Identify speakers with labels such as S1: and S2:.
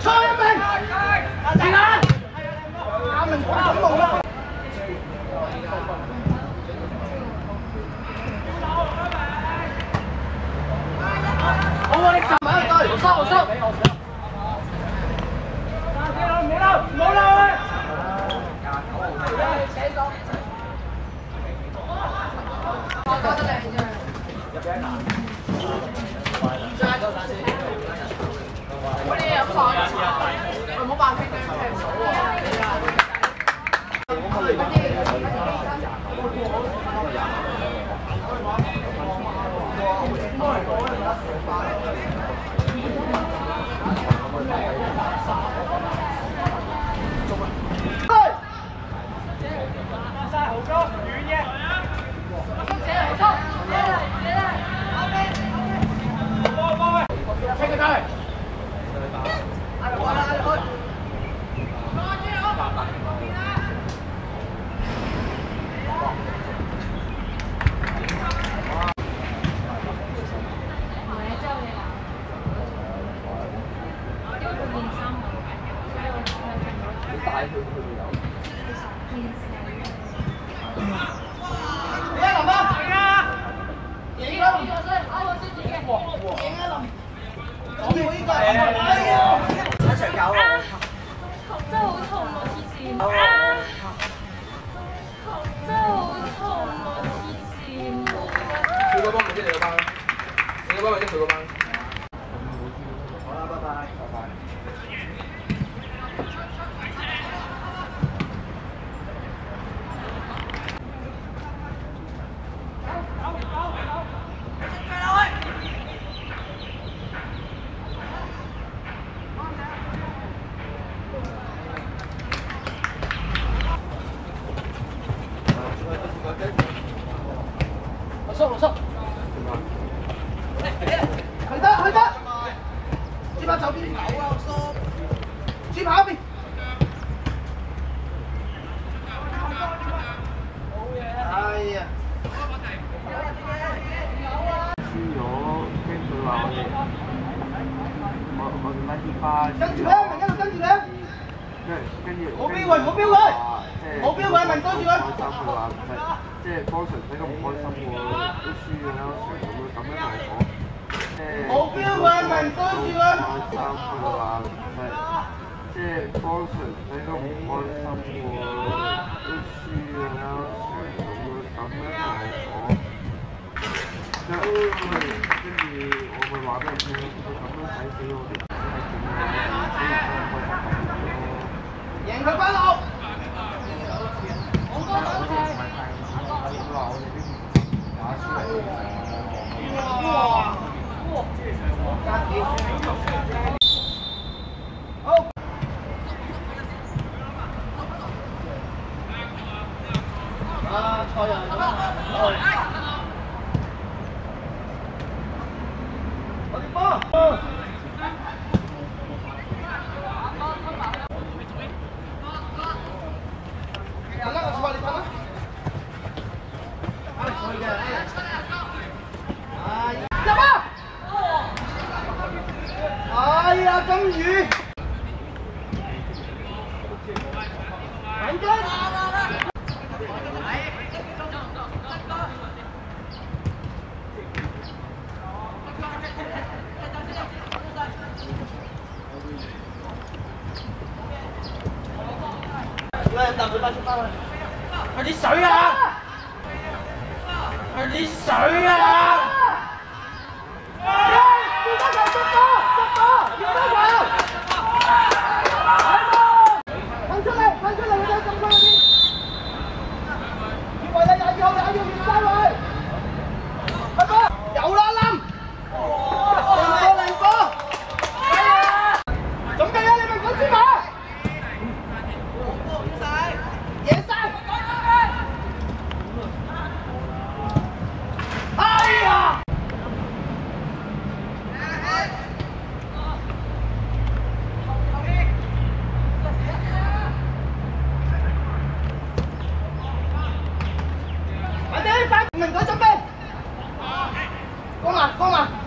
S1: 蔡一鳴，時間，阿明講感冒啦。好，你站埋一隊，我收收。唔好啦，唔好啦！你啊，林啊！贏啦！贏啊林！我要呢個，哎呀！一場搞我。
S2: 真係好痛啊！黐線啊！真係好痛啊！黐線
S3: 佢嗰班咪即係你嗰班，你嗰班咪即係佢嗰班。
S1: 好啦，拜拜。拜拜。我收我收。去得去得，豬扒走邊？豬扒邊？哎呀！
S4: 輸咗，跟佢話我哋，我我哋拉啲花，
S1: 跟住咧，明一路跟住咧。
S4: 跟跟住，
S1: 冇標佢冇標佢
S4: 即係
S1: 冇標佢問多住佢
S4: 開心佢話唔係，即係幫純使咁唔開心喎，都輸咗啦，成咁樣咁樣同我講，即係
S1: 冇標佢問多住佢。
S4: 開心佢話唔係，即係幫純使咁唔開心喎，都輸咗啦，成咁樣咁樣同我講。跟住我咪話俾佢聽，佢咁樣睇死我哋，係點樣？所以佢唔開心咁咯。
S1: 贏佢翻路。
S4: 我哋唔係太佢話我哋呢邊打輸嚟
S1: 哇！好。佢
S3: 啲水啊！佢啲水啊！
S1: 啊啊啊啊啊啊啊啊啊够了。